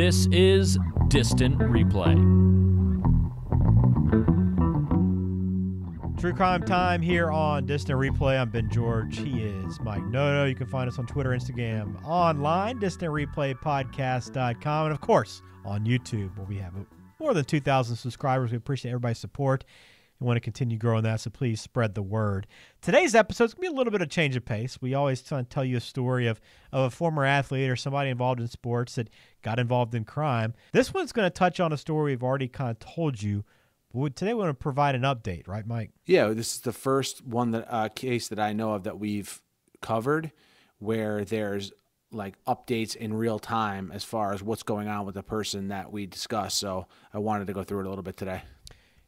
This is Distant Replay. True crime time here on Distant Replay. I'm Ben George. He is Mike Noto. You can find us on Twitter, Instagram, online, distantreplaypodcast.com, and of course on YouTube, where we have more than 2,000 subscribers. We appreciate everybody's support and want to continue growing that, so please spread the word. Today's episode is going to be a little bit of change of pace. We always tell you a story of, of a former athlete or somebody involved in sports that got involved in crime. This one's going to touch on a story we've already kind of told you Today, we want to provide an update, right, Mike? Yeah, this is the first one that uh, case that I know of that we've covered where there's like updates in real time as far as what's going on with the person that we discuss. So I wanted to go through it a little bit today.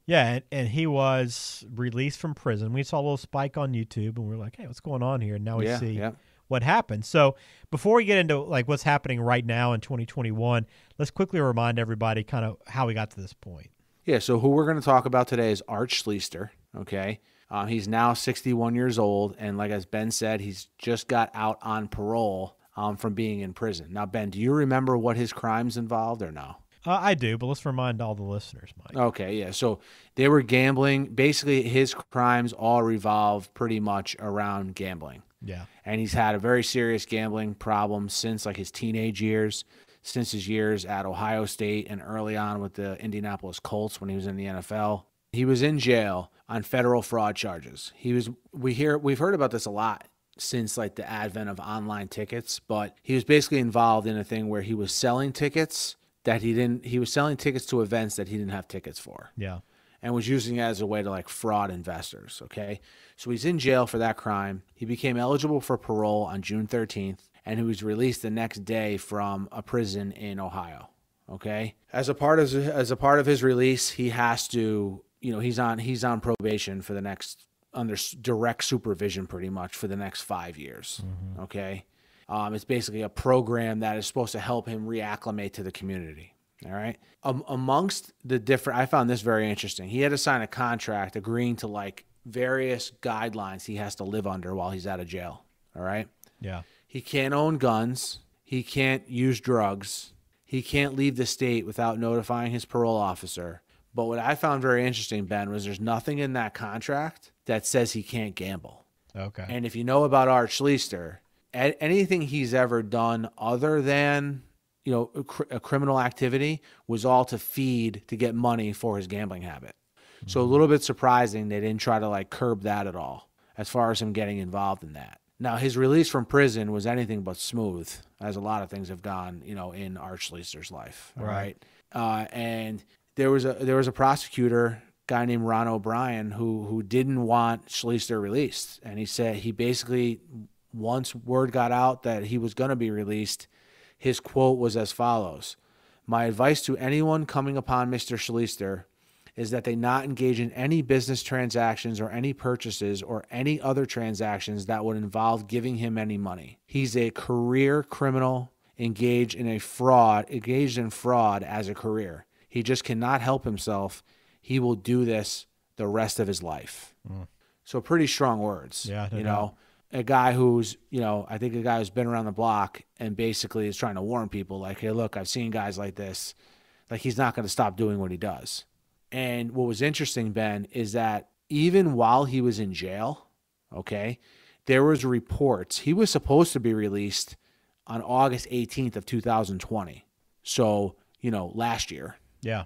Yeah, and, and he was released from prison. We saw a little spike on YouTube, and we are like, "Hey, what's going on here?" And now we yeah, see yeah. what happened. So before we get into like what's happening right now in 2021, let's quickly remind everybody kind of how we got to this point. Yeah, so who we're going to talk about today is Art Schlichter. Okay. Uh, he's now 61 years old. And like as Ben said, he's just got out on parole um, from being in prison. Now, Ben, do you remember what his crimes involved or no? Uh, I do, but let's remind all the listeners, Mike. Okay, yeah. So they were gambling. Basically, his crimes all revolve pretty much around gambling. Yeah. And he's had a very serious gambling problem since like his teenage years since his years at Ohio State and early on with the Indianapolis Colts when he was in the NFL. He was in jail on federal fraud charges. He was we hear we've heard about this a lot since like the advent of online tickets, but he was basically involved in a thing where he was selling tickets that he didn't he was selling tickets to events that he didn't have tickets for. Yeah. And was using it as a way to like fraud investors, okay? So he's in jail for that crime. He became eligible for parole on June 13th and he was released the next day from a prison in Ohio. Okay, as a part of as a part of his release, he has to, you know, he's on he's on probation for the next under direct supervision, pretty much for the next five years. Mm-hmm. Okay, um, it's basically a program that is supposed to help him reacclimate to the community. All right. Um, amongst the different, I found this very interesting. He had to sign a contract agreeing to like various guidelines he has to live under while he's out of jail. All right. Yeah. He can't own guns. He can't use drugs. He can't leave the state without notifying his parole officer. But what I found very interesting, Ben, was there's nothing in that contract that says he can't gamble. Okay. And if you know about Art Schlichter, anything he's ever done other than you know a, cr- a criminal activity was all to feed to get money for his gambling habit. Mm-hmm. So a little bit surprising they didn't try to like curb that at all as far as him getting involved in that. Now his release from prison was anything but smooth, as a lot of things have gone, you know, in Art Schlichter's life. Right. right? Uh, and there was a there was a prosecutor guy named Ron O'Brien who who didn't want Schlichter released, and he said he basically once word got out that he was going to be released, his quote was as follows: "My advice to anyone coming upon Mr. Schlichter is that they not engage in any business transactions or any purchases or any other transactions that would involve giving him any money. He's a career criminal engaged in a fraud, engaged in fraud as a career. He just cannot help himself. He will do this the rest of his life. Mm. So pretty strong words. Yeah, you know, a guy who's, you know, I think a guy who's been around the block and basically is trying to warn people like, "Hey, look, I've seen guys like this. Like he's not going to stop doing what he does." And what was interesting, Ben, is that even while he was in jail, okay, there was reports he was supposed to be released on August 18th of 2020. So, you know, last year. Yeah.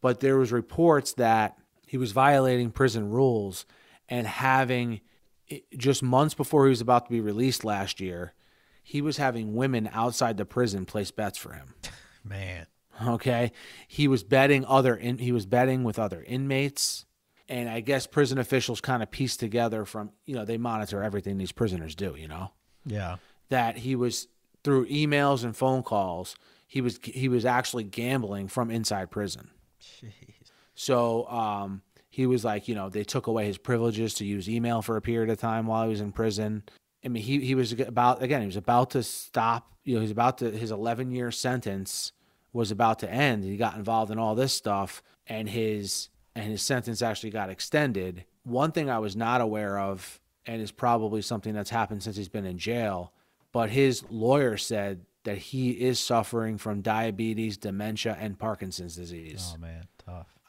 But there was reports that he was violating prison rules and having just months before he was about to be released last year, he was having women outside the prison place bets for him. Man. Okay, he was betting other in, he was betting with other inmates, and I guess prison officials kind of pieced together from you know they monitor everything these prisoners do. You know, yeah, that he was through emails and phone calls. He was he was actually gambling from inside prison. Jeez. So um, he was like, you know, they took away his privileges to use email for a period of time while he was in prison. I mean, he he was about again, he was about to stop. You know, he's about to his 11 year sentence was about to end. He got involved in all this stuff, and his and his sentence actually got extended. One thing I was not aware of, and is probably something that's happened since he's been in jail, but his lawyer said that he is suffering from diabetes, dementia, and Parkinson's disease. Oh man,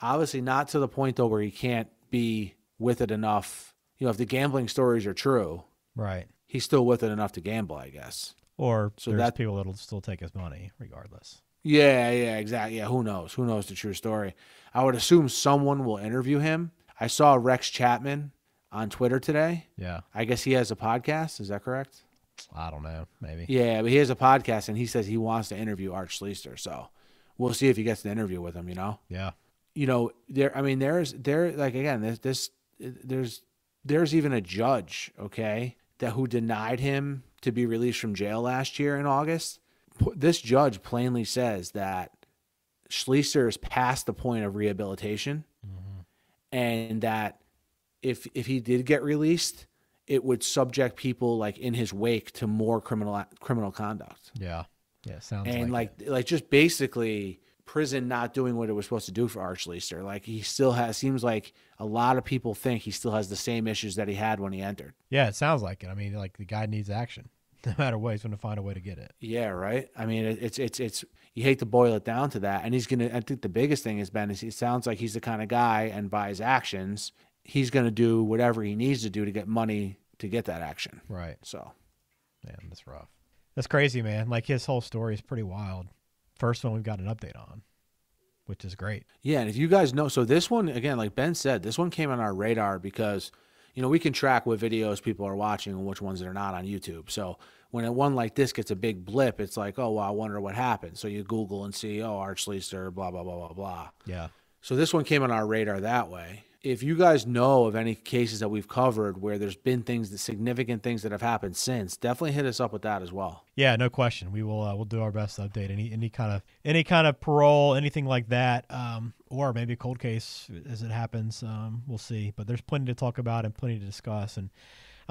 Obviously, not to the point though where he can't be with it enough. You know, if the gambling stories are true, Right. he's still with it enough to gamble, I guess. Or So there's that- people that'll still take his money regardless. Yeah, yeah, exactly. Yeah, who knows? Who knows the true story? I would assume someone will interview him. I saw Rex Chapman on Twitter today. Yeah. I guess he has a podcast. Is that correct? I don't know. Maybe. Yeah, but he has a podcast and he says he wants to interview Art Schlichter. So we'll see if he gets an interview with him, you know? Yeah. You know, there I mean there's there like again, there's this there's there's even a judge, okay, that who denied him to be released from jail last year in August. This judge plainly says that Schlichter is past the point of rehabilitation mm-hmm. and that if if he did get released, it would subject people like in his wake to more criminal criminal conduct Yeah. Yeah. Sounds and like, like like just basically prison not doing what it was supposed to do for Art Schlichter. Like he still has seems like a lot of people think he still has the same issues that he had when he entered. yeah, it sounds like it. I mean, like the guy needs action. No matter what, he's going to find a way to get it. Yeah, right. I mean, it's it's it's you hate to boil it down to that, and he's gonna. I think the biggest thing has been is it sounds like he's the kind of guy, and by his actions, he's gonna do whatever he needs to do to get money to get that action. Right. So Man, that's rough. That's crazy, man. Like his whole story is pretty wild. First one we've got an update on, which is great. Yeah, and if you guys know, so this one again, like Ben said, this one came on our radar because you know we can track what videos people are watching and which ones that are not on YouTube. So when a one like this gets a big blip, it's like, oh, well, I wonder what happened. So you Google and see, oh, Art Schlichter, blah blah blah blah blah. Yeah. So this one came on our radar that way. If you guys know of any cases that we've covered where there's been things, significant things that have happened since, definitely hit us up with that as well. Yeah, no question. We will uh, we'll do our best to update any any kind of any kind of parole, anything like that, um, or maybe a cold case as it happens. Um, we'll see. But there's plenty to talk about and plenty to discuss, and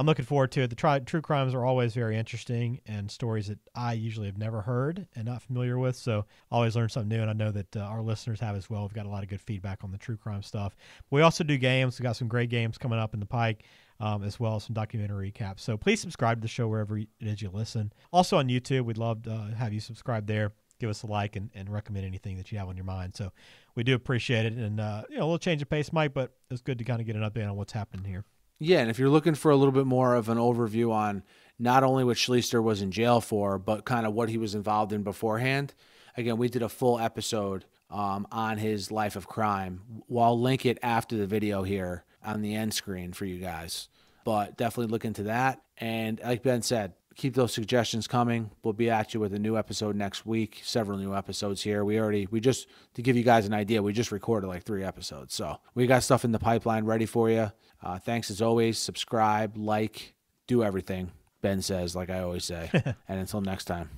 I'm looking forward to it. The tri- true crimes are always very interesting and stories that I usually have never heard and not familiar with. So I always learn something new, and I know that uh, our listeners have as well. We've got a lot of good feedback on the true crime stuff. We also do games. We've got some great games coming up in the pike um, as well as some documentary recaps. So please subscribe to the show wherever it is you listen. Also on YouTube, we'd love to uh, have you subscribe there. Give us a like and, and recommend anything that you have on your mind. So we do appreciate it. And, uh, you know, a little change of pace, Mike, but it's good to kind of get an update on what's happening here. Yeah, and if you're looking for a little bit more of an overview on not only what Schlichter was in jail for, but kind of what he was involved in beforehand, again, we did a full episode um, on his life of crime. I'll link it after the video here on the end screen for you guys. But definitely look into that. And like Ben said, keep those suggestions coming. We'll be at you with a new episode next week. Several new episodes here. We already we just to give you guys an idea, we just recorded like three episodes. So we got stuff in the pipeline ready for you. Uh, thanks as always. Subscribe, like, do everything. Ben says, like I always say. and until next time.